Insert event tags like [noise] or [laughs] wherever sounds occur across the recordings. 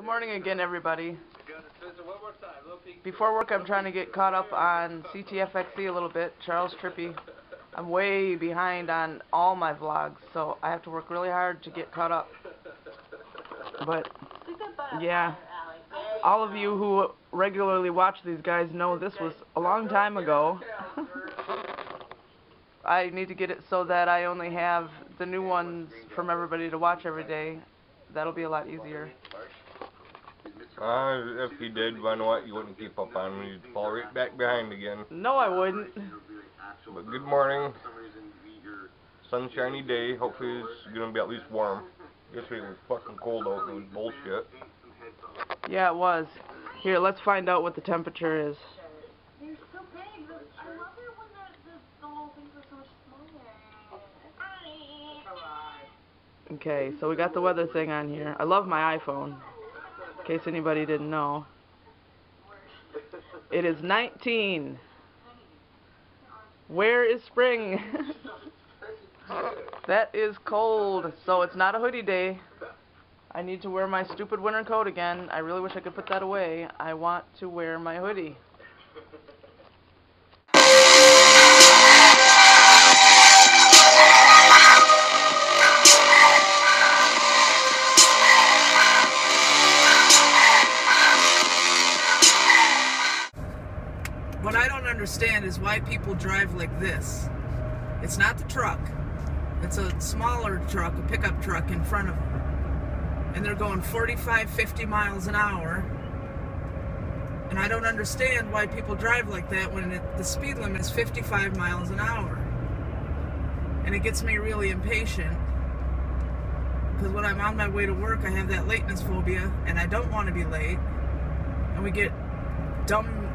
Good morning again, everybody. Before work, I'm trying to get caught up on CTFxC a little bit. Charles Trippy. I'm way behind on all my vlogs, so I have to work really hard to get caught up. But, yeah, all of you who regularly watch these guys know this was a long time ago. [laughs] I need to get it so that I only have the new ones from everybody to watch every day. That'll be a lot easier. Uh, if you did, know what, you wouldn't keep up on me. You'd fall right back behind again. No, I wouldn't. But good morning. Sunshiny day. Hopefully it's going to be at least warm. Yesterday it was fucking cold out. It was bullshit. Yeah, it was. Here, let's find out what the temperature is. Okay, so we got the weather thing on here. I love my iPhone, in case anybody didn't know. It is 19. Where is spring? [laughs] that is cold, so it's not a hoodie day. I need to wear my stupid winter coat again. I really wish I could put that away. I want to wear my hoodie. Understand is why people drive like this. It's not the truck. It's a smaller truck, a pickup truck in front of them. And they're going 45, 50 miles an hour. And I don't understand why people drive like that when it, the speed limit is 55 miles an hour. And it gets me really impatient. Because when I'm on my way to work, I have that lateness phobia, and I don't want to be late. And we get dumb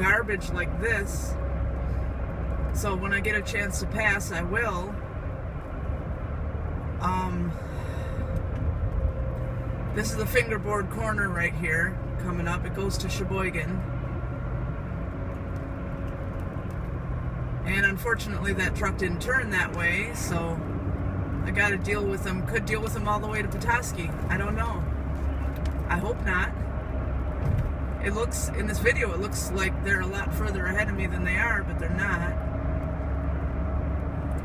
garbage like this. So when I get a chance to pass, I will. Um, this is the fingerboard corner right here coming up. It goes to Cheboygan. And unfortunately, that truck didn't turn that way, so I got to deal with them. Could deal with them all the way to Petoskey. I don't know. I hope not it looks in this video it looks like they're a lot further ahead of me than they are but they're not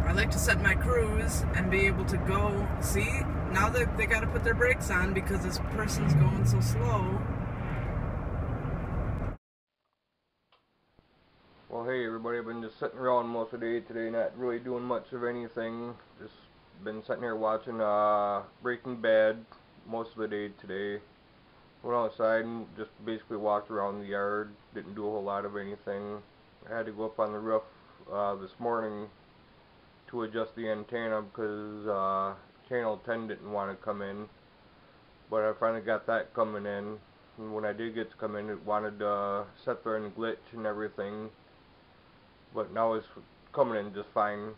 I like to set my cruise and be able to go see now that they got to put their brakes on because this person's going so slow Well, hey everybody, I've been just sitting around most of the day today, not really doing much of anything. Just been sitting here watching uh, Breaking Bad most of the day today. Went outside and just basically walked around the yard. Didn't do a whole lot of anything. I had to go up on the roof uh, this morning to adjust the antenna because uh, channel 10 didn't want to come in. But I finally got that coming in. And when I did get to come in, it wanted to set there and glitch and everything. But now it's coming in just fine.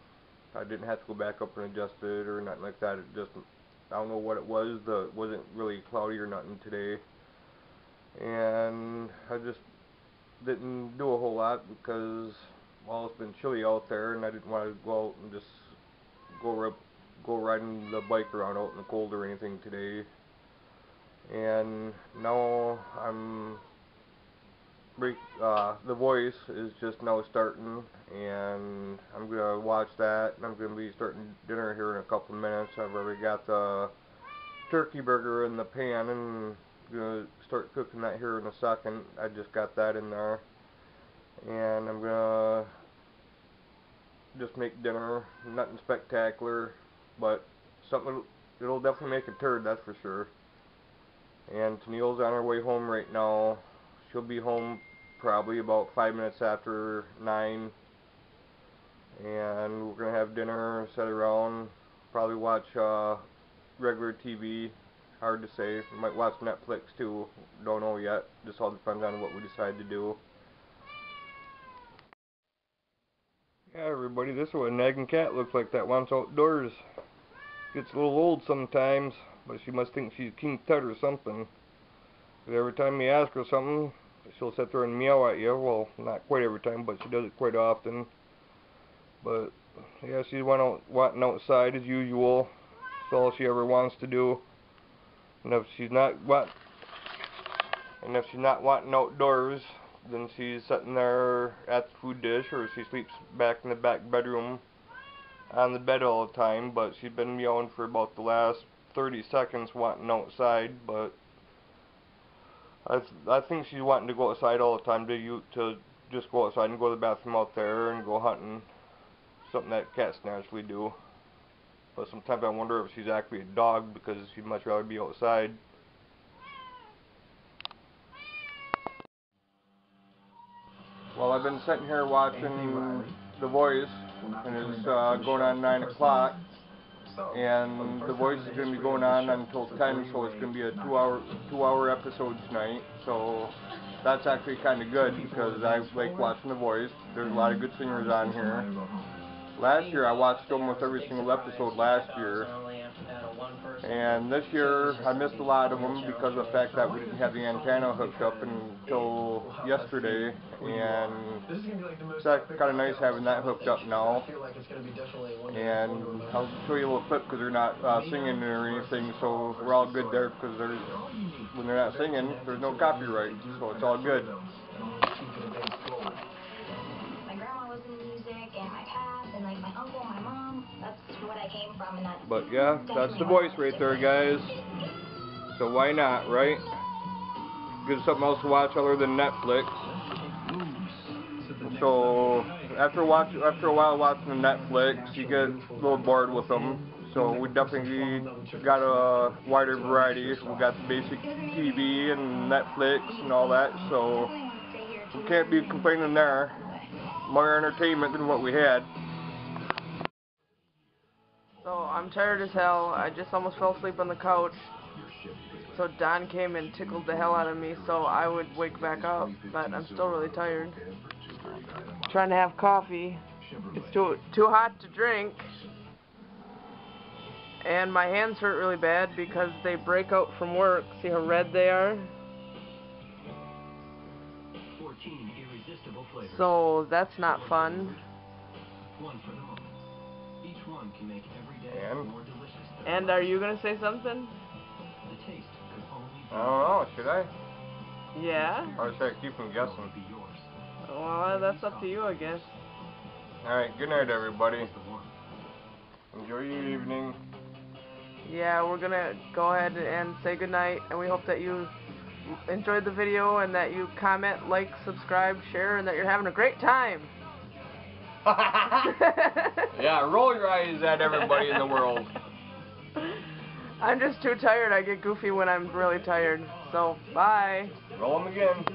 I didn't have to go back up and adjust it or nothing like that. It just, I don't know what it was. The it wasn't really cloudy or nothing today and I just didn't do a whole lot because well it's been chilly out there and I didn't want to go out and just go rip, go riding the bike around out in the cold or anything today. And now I'm uh, the voice is just now starting and I'm gonna watch that and I'm gonna be starting dinner here in a couple minutes. I've already got the turkey burger in the pan and gonna start cooking that here in a second. I just got that in there. And I'm gonna just make dinner. Nothing spectacular, but something it'll definitely make a turd, that's for sure. And Tennille's on her way home right now. She'll be home probably about five minutes after nine. And we're gonna have dinner, sit around, probably watch uh, regular TV hard to say. We might watch Netflix too. Don't know yet. Just all depends on what we decide to do. Yeah, everybody, this is what a nagging cat looks like that wants outdoors. Gets a little old sometimes, but she must think she's King Tut or something. But every time you ask her something, she'll sit there and meow at you. Well, not quite every time, but she does it quite often. But, yeah, she's went wanting outside as usual. That's all she ever wants to do. And if she's not what And if she's not wanting outdoors, then she's sitting there at the food dish or she sleeps back in the back bedroom on the bed all the time. But she's been meowing for about the last 30 seconds wanting outside, but I, th I think she's wanting to go outside all the time to you to just go outside and go to the bathroom out there and go hunting. Something that cats naturally do. But sometimes I wonder if she's actually a dog because she'd much rather be outside. Well, I've been sitting here watching The Voice, and it's uh, going on 9 o'clock. And The Voice is going to be going on until 10, so it's going to be a two-hour two-hour episode tonight. So that's actually kind of good because I like watching The Voice. There's a lot of good singers on here. Last year I watched almost every single episode last year. And this year I missed a lot of them because of the fact that we didn't have the antenna hooked up until yesterday. And it's kind of nice having that hooked up now. And I'll show you a little clip because they're not uh, singing or anything, so we're all good there because when they're not singing, there's no copyright, so it's all good. But yeah, that's the voice right there, guys. So why not, right? Give something else to watch other than Netflix. So after watch after a while watching Netflix, you get a little bored with them. So we definitely got a wider variety. We got the basic TV and Netflix and all that. So we can't be complaining there. More entertainment than what we had. I'm tired as hell. I just almost fell asleep on the couch. So Don came and tickled the hell out of me so I would wake back up. But I'm still really tired. trying to have coffee. It's too too hot to drink. And my hands hurt really bad because they break out from work. See how red they are? So that's not fun. And And are you gonna say something? I don't know, should I? Yeah? Or should I keep them guessing? Well, that's up to you, I guess. Alright, good night everybody. Enjoy your evening. Yeah, we're gonna go ahead and say goodnight, and we hope that you enjoyed the video and that you comment, like, subscribe, share, and that you're having a great time. [laughs] yeah, roll your eyes at everybody in the world. I'm just too tired. I get goofy when I'm really tired. So, bye. Roll them again.